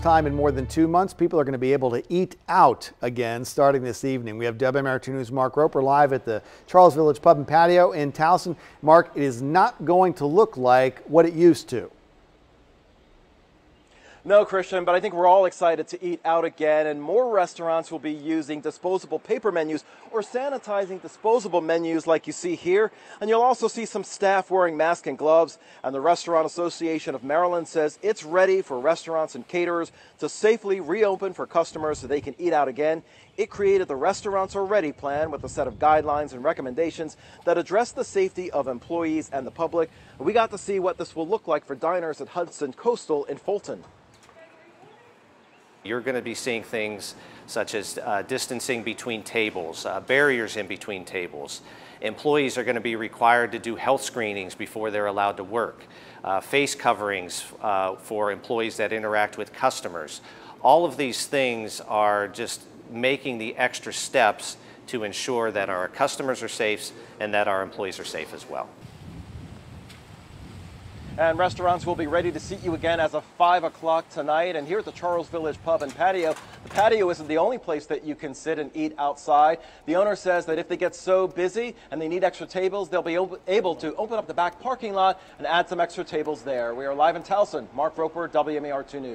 time in more than two months, people are going to be able to eat out again starting this evening. We have WMAR2 News' Mark Roper live at the Charles Village Pub and Patio in Towson. Mark, it is not going to look like what it used to. No, Christian, but I think we're all excited to eat out again, and more restaurants will be using disposable paper menus or sanitizing disposable menus like you see here. And you'll also see some staff wearing masks and gloves. And the Restaurant Association of Maryland says it's ready for restaurants and caterers to safely reopen for customers so they can eat out again. It created the Restaurants Are Ready plan with a set of guidelines and recommendations that address the safety of employees and the public. We got to see what this will look like for diners at Hudson Coastal in Fulton. You're going to be seeing things such as uh, distancing between tables, uh, barriers in between tables. Employees are going to be required to do health screenings before they're allowed to work. Uh, face coverings uh, for employees that interact with customers. All of these things are just making the extra steps to ensure that our customers are safe and that our employees are safe as well. And restaurants will be ready to seat you again as of 5 o'clock tonight. And here at the Charles Village Pub and Patio, the patio isn't the only place that you can sit and eat outside. The owner says that if they get so busy and they need extra tables, they'll be able to open up the back parking lot and add some extra tables there. We are live in Towson. Mark Roper, WMAR2 News.